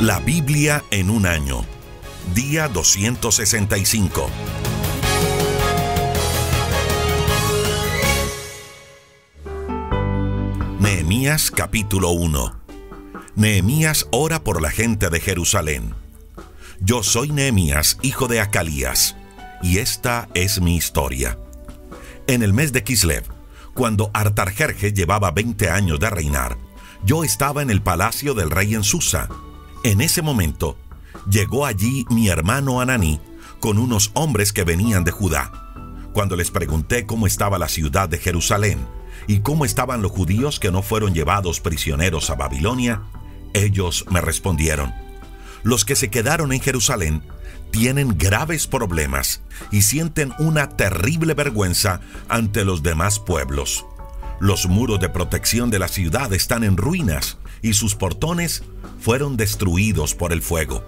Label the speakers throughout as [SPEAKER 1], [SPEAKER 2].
[SPEAKER 1] La Biblia en un año. Día 265. Nehemías capítulo 1. Nehemías ora por la gente de Jerusalén. Yo soy Nehemías, hijo de Acalías, y esta es mi historia. En el mes de Kislev, cuando Artarjerje llevaba 20 años de reinar, yo estaba en el palacio del rey en Susa en ese momento, llegó allí mi hermano Ananí con unos hombres que venían de Judá. Cuando les pregunté cómo estaba la ciudad de Jerusalén y cómo estaban los judíos que no fueron llevados prisioneros a Babilonia, ellos me respondieron, los que se quedaron en Jerusalén tienen graves problemas y sienten una terrible vergüenza ante los demás pueblos. Los muros de protección de la ciudad están en ruinas y sus portones fueron destruidos por el fuego.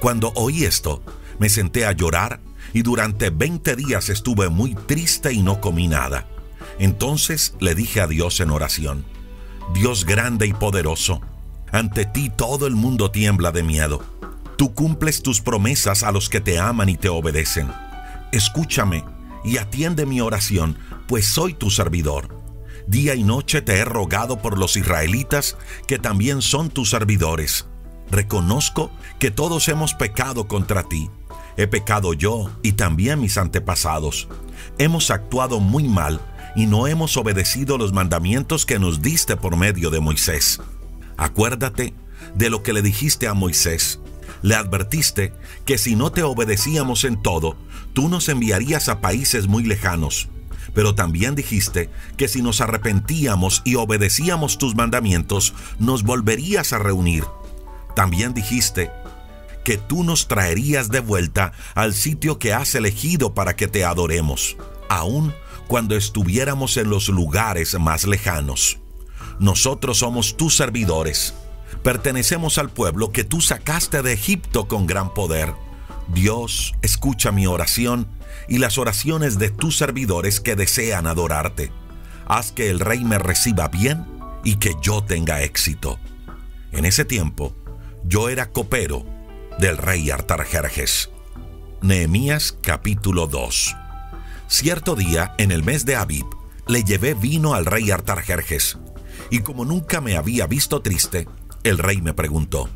[SPEAKER 1] Cuando oí esto, me senté a llorar y durante 20 días estuve muy triste y no comí nada. Entonces le dije a Dios en oración, Dios grande y poderoso, ante ti todo el mundo tiembla de miedo. Tú cumples tus promesas a los que te aman y te obedecen. Escúchame y atiende mi oración, pues soy tu servidor. Día y noche te he rogado por los israelitas, que también son tus servidores. Reconozco que todos hemos pecado contra ti. He pecado yo y también mis antepasados. Hemos actuado muy mal y no hemos obedecido los mandamientos que nos diste por medio de Moisés. Acuérdate de lo que le dijiste a Moisés. Le advertiste que si no te obedecíamos en todo, tú nos enviarías a países muy lejanos pero también dijiste que si nos arrepentíamos y obedecíamos tus mandamientos, nos volverías a reunir. También dijiste que tú nos traerías de vuelta al sitio que has elegido para que te adoremos, aun cuando estuviéramos en los lugares más lejanos. Nosotros somos tus servidores. Pertenecemos al pueblo que tú sacaste de Egipto con gran poder. Dios, escucha mi oración y las oraciones de tus servidores que desean adorarte. Haz que el rey me reciba bien y que yo tenga éxito. En ese tiempo, yo era copero del rey Artarjerjes. Nehemías capítulo 2. Cierto día, en el mes de Abib, le llevé vino al rey Artarjerjes, y como nunca me había visto triste, el rey me preguntó,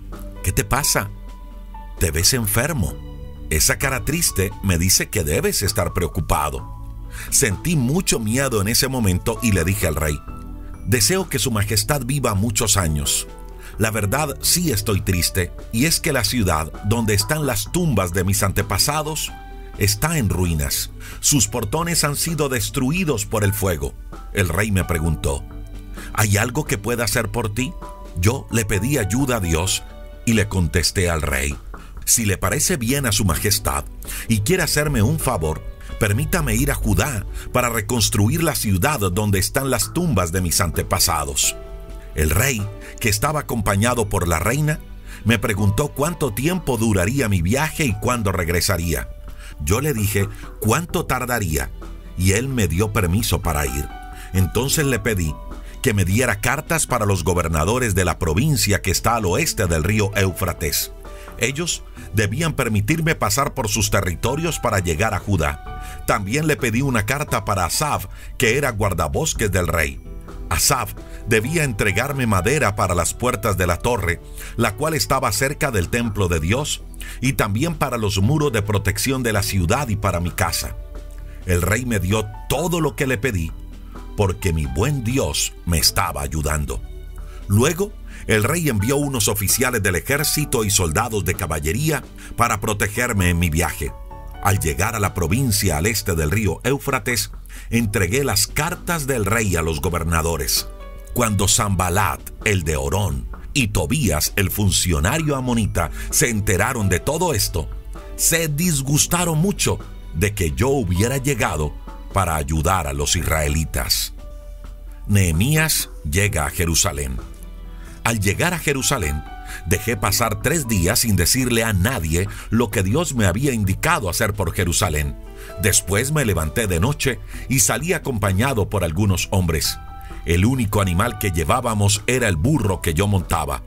[SPEAKER 1] ¿qué te pasa? ¿Te ves enfermo? Esa cara triste me dice que debes estar preocupado. Sentí mucho miedo en ese momento y le dije al rey, deseo que Su Majestad viva muchos años. La verdad sí estoy triste, y es que la ciudad donde están las tumbas de mis antepasados está en ruinas. Sus portones han sido destruidos por el fuego. El rey me preguntó, ¿hay algo que pueda hacer por ti? Yo le pedí ayuda a Dios y le contesté al rey, si le parece bien a su majestad y quiere hacerme un favor, permítame ir a Judá para reconstruir la ciudad donde están las tumbas de mis antepasados. El rey, que estaba acompañado por la reina, me preguntó cuánto tiempo duraría mi viaje y cuándo regresaría. Yo le dije cuánto tardaría y él me dio permiso para ir. Entonces le pedí que me diera cartas para los gobernadores de la provincia que está al oeste del río Éufrates. Ellos debían permitirme pasar por sus territorios para llegar a Judá. También le pedí una carta para Asaf, que era guardabosques del rey. Asaf debía entregarme madera para las puertas de la torre, la cual estaba cerca del templo de Dios, y también para los muros de protección de la ciudad y para mi casa. El rey me dio todo lo que le pedí, porque mi buen Dios me estaba ayudando. Luego el rey envió unos oficiales del ejército y soldados de caballería para protegerme en mi viaje. Al llegar a la provincia al este del río Éufrates, entregué las cartas del rey a los gobernadores. Cuando Zambalat, el de Orón, y Tobías, el funcionario amonita, se enteraron de todo esto, se disgustaron mucho de que yo hubiera llegado para ayudar a los israelitas. Nehemías llega a Jerusalén. Al llegar a Jerusalén, dejé pasar tres días sin decirle a nadie lo que Dios me había indicado hacer por Jerusalén. Después me levanté de noche y salí acompañado por algunos hombres. El único animal que llevábamos era el burro que yo montaba.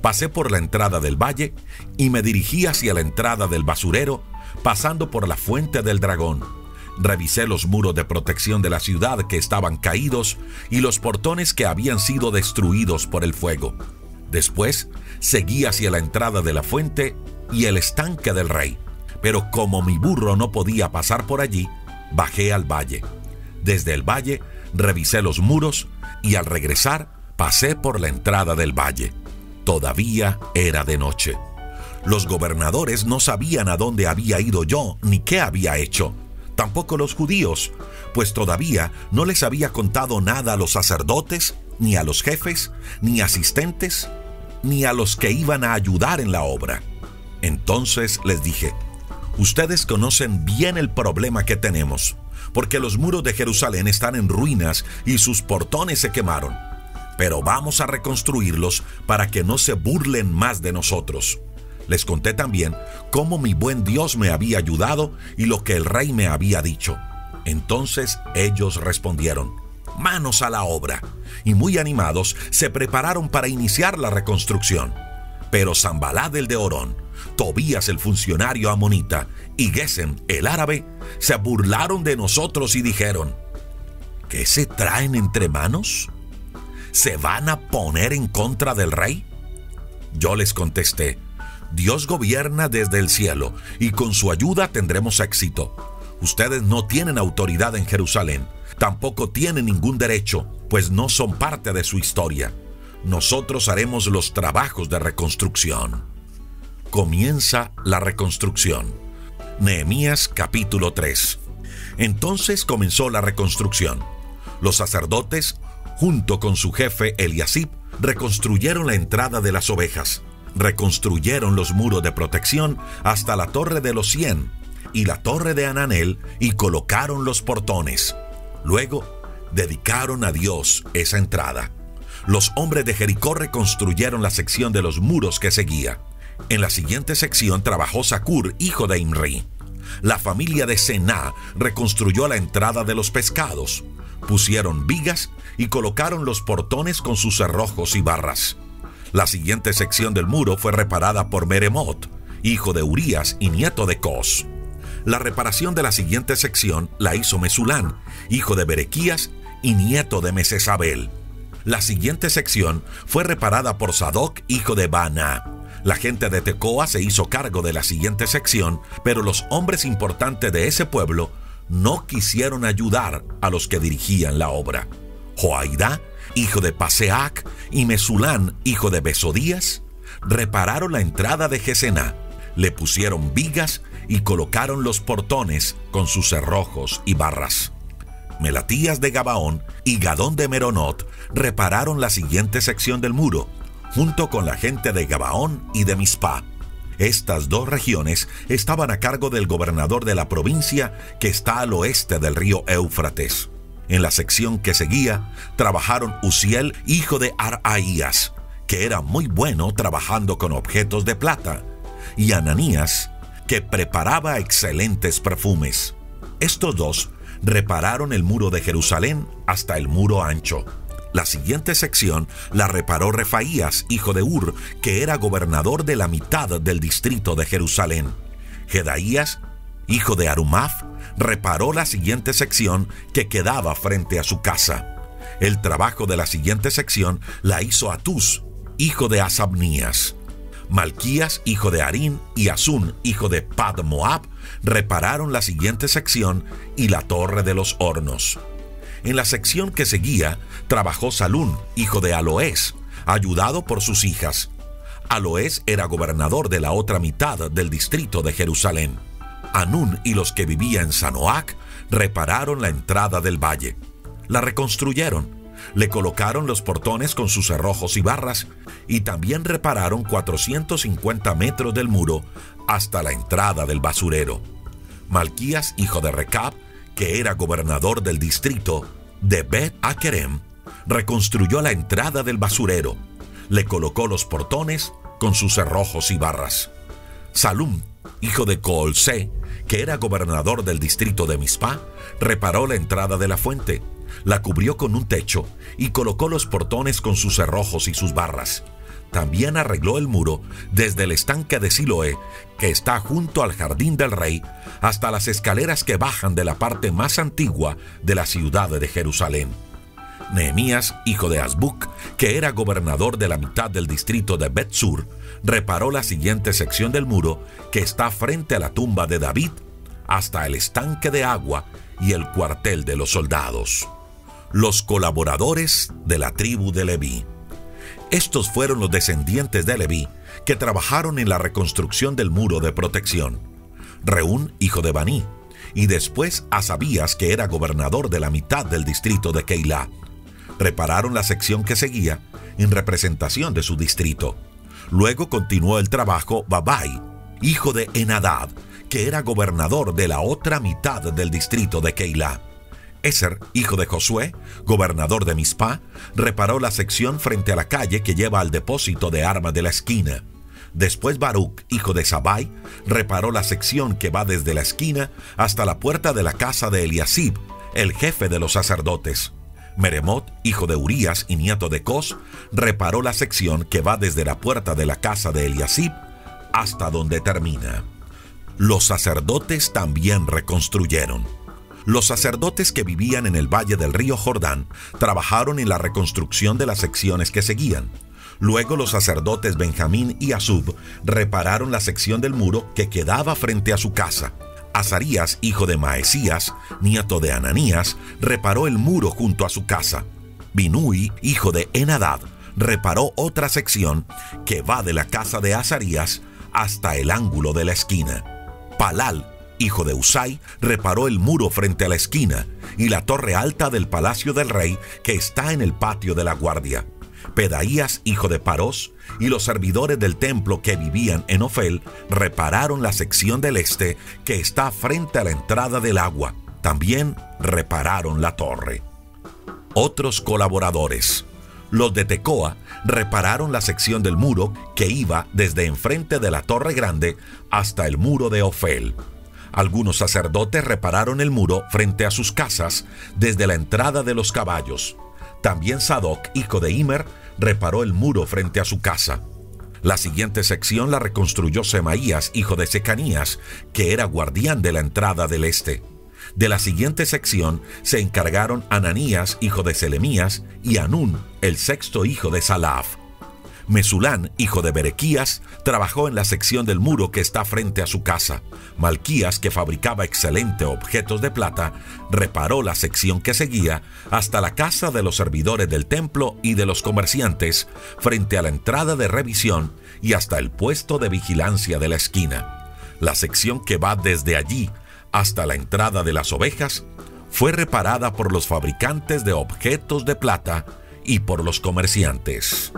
[SPEAKER 1] Pasé por la entrada del valle y me dirigí hacia la entrada del basurero, pasando por la fuente del dragón. Revisé los muros de protección de la ciudad que estaban caídos y los portones que habían sido destruidos por el fuego. Después seguí hacia la entrada de la fuente y el estanque del rey. Pero como mi burro no podía pasar por allí, bajé al valle. Desde el valle revisé los muros y al regresar pasé por la entrada del valle. Todavía era de noche. Los gobernadores no sabían a dónde había ido yo ni qué había hecho. Tampoco los judíos, pues todavía no les había contado nada a los sacerdotes, ni a los jefes, ni asistentes, ni a los que iban a ayudar en la obra. Entonces les dije, ustedes conocen bien el problema que tenemos, porque los muros de Jerusalén están en ruinas y sus portones se quemaron. Pero vamos a reconstruirlos para que no se burlen más de nosotros. Les conté también cómo mi buen Dios me había ayudado y lo que el rey me había dicho. Entonces ellos respondieron, manos a la obra, y muy animados se prepararon para iniciar la reconstrucción. Pero Zambalá del de Orón, Tobías el funcionario amonita y Gesem el árabe se burlaron de nosotros y dijeron, ¿qué se traen entre manos? ¿Se van a poner en contra del rey? Yo les contesté, Dios gobierna desde el cielo y con su ayuda tendremos éxito. Ustedes no tienen autoridad en Jerusalén, tampoco tienen ningún derecho, pues no son parte de su historia. Nosotros haremos los trabajos de reconstrucción. Comienza la reconstrucción. Nehemías capítulo 3. Entonces comenzó la reconstrucción. Los sacerdotes, junto con su jefe Eliasib, reconstruyeron la entrada de las ovejas reconstruyeron los muros de protección hasta la torre de los cien y la torre de Ananel y colocaron los portones. Luego dedicaron a Dios esa entrada. Los hombres de Jericó reconstruyeron la sección de los muros que seguía. En la siguiente sección trabajó Sakur, hijo de Imri. La familia de Sená reconstruyó la entrada de los pescados. Pusieron vigas y colocaron los portones con sus cerrojos y barras. La siguiente sección del muro fue reparada por Meremot, hijo de Urías y nieto de Cos. La reparación de la siguiente sección la hizo Mesulán, hijo de Berequías y nieto de Mesesabel. La siguiente sección fue reparada por Sadoc, hijo de Bana. La gente de Tecoa se hizo cargo de la siguiente sección, pero los hombres importantes de ese pueblo no quisieron ayudar a los que dirigían la obra. Joaidá hijo de Paseac, y Mesulán, hijo de Besodías, repararon la entrada de Gesená, le pusieron vigas y colocaron los portones con sus cerrojos y barras. Melatías de Gabaón y Gadón de Meronot repararon la siguiente sección del muro, junto con la gente de Gabaón y de Mispa. Estas dos regiones estaban a cargo del gobernador de la provincia que está al oeste del río Éufrates. En la sección que seguía trabajaron Uziel, hijo de Araías, que era muy bueno trabajando con objetos de plata, y Ananías, que preparaba excelentes perfumes. Estos dos repararon el muro de Jerusalén hasta el muro ancho. La siguiente sección la reparó Refaías, hijo de Ur, que era gobernador de la mitad del distrito de Jerusalén. Jedaías, hijo de Arumaf, reparó la siguiente sección que quedaba frente a su casa. El trabajo de la siguiente sección la hizo Atus, hijo de Asabnías. Malquías, hijo de Arín, y Asun, hijo de Pad Moab, repararon la siguiente sección y la torre de los hornos. En la sección que seguía trabajó Salún, hijo de Aloés, ayudado por sus hijas. Aloés era gobernador de la otra mitad del distrito de Jerusalén. Anún y los que vivían en Sanoac repararon la entrada del valle. La reconstruyeron, le colocaron los portones con sus cerrojos y barras y también repararon 450 metros del muro hasta la entrada del basurero. Malquías, hijo de Recab, que era gobernador del distrito de Bet Akerem, reconstruyó la entrada del basurero, le colocó los portones con sus cerrojos y barras. Salum, hijo de Coolse, que era gobernador del distrito de Mispa, reparó la entrada de la fuente, la cubrió con un techo y colocó los portones con sus cerrojos y sus barras. también arregló el muro desde el estanque de Siloé, que está junto al jardín del rey, hasta las escaleras que bajan de la parte más antigua de la ciudad de Jerusalén. Nehemías, hijo de Azbuc, que era gobernador de la mitad del distrito de Betsur, reparó la siguiente sección del muro que está frente a la tumba de David, hasta el estanque de agua y el cuartel de los soldados. Los colaboradores de la tribu de Leví. Estos fueron los descendientes de Leví que trabajaron en la reconstrucción del muro de protección. Reún, hijo de Baní, y después Asabías, que era gobernador de la mitad del distrito de Keilah. Repararon la sección que seguía en representación de su distrito. Luego continuó el trabajo Babai, hijo de Enadad, que era gobernador de la otra mitad del distrito de Keilah. Eser, hijo de Josué, gobernador de Mizpah, reparó la sección frente a la calle que lleva al depósito de armas de la esquina. Después Baruch, hijo de Sabai, reparó la sección que va desde la esquina hasta la puerta de la casa de Eliasib, el jefe de los sacerdotes. Meremot, hijo de Urías y nieto de Cos, reparó la sección que va desde la puerta de la casa de Eliasib hasta donde termina. Los sacerdotes también reconstruyeron. Los sacerdotes que vivían en el valle del río Jordán trabajaron en la reconstrucción de las secciones que seguían. Luego los sacerdotes Benjamín y Asub repararon la sección del muro que quedaba frente a su casa. Azarías, hijo de Maesías, nieto de Ananías, reparó el muro junto a su casa. Binui, hijo de Enadad, reparó otra sección que va de la casa de Azarías hasta el ángulo de la esquina. Palal, hijo de Usai, reparó el muro frente a la esquina y la torre alta del palacio del rey que está en el patio de la guardia. Pedaías, hijo de Parós, y los servidores del templo que vivían en Ofel repararon la sección del este que está frente a la entrada del agua. También repararon la torre. Otros colaboradores. Los de Tecoa repararon la sección del muro que iba desde enfrente de la torre grande hasta el muro de Ofel. Algunos sacerdotes repararon el muro frente a sus casas desde la entrada de los caballos. También Sadoc, hijo de Imer, reparó el muro frente a su casa. La siguiente sección la reconstruyó Semaías, hijo de Secanías, que era guardián de la entrada del este. De la siguiente sección se encargaron Ananías, hijo de Selemías, y Anún, el sexto hijo de Salaf. Mesulán, hijo de Berequías, trabajó en la sección del muro que está frente a su casa. Malquías, que fabricaba excelentes objetos de plata, reparó la sección que seguía hasta la casa de los servidores del templo y de los comerciantes, frente a la entrada de revisión y hasta el puesto de vigilancia de la esquina. La sección que va desde allí hasta la entrada de las ovejas fue reparada por los fabricantes de objetos de plata y por los comerciantes.